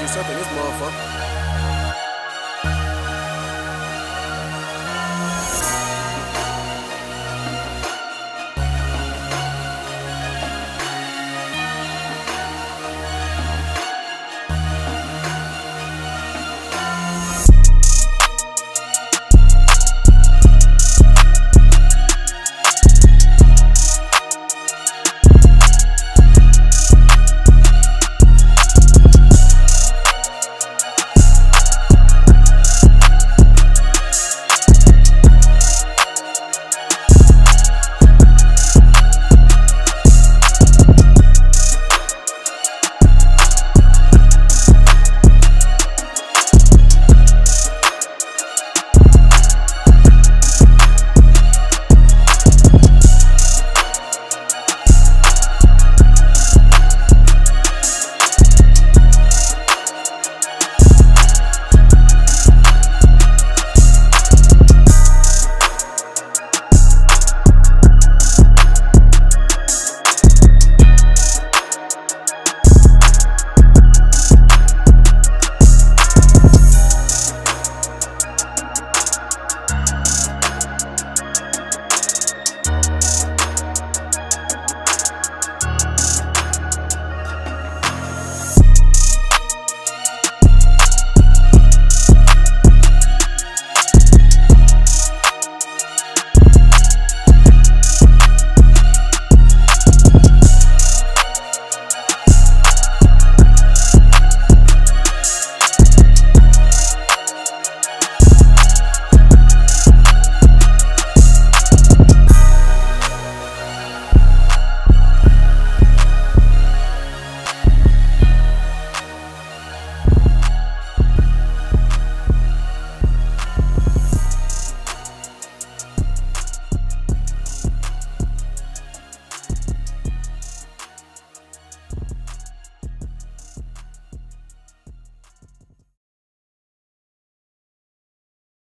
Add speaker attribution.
Speaker 1: yourself something this motherfucker.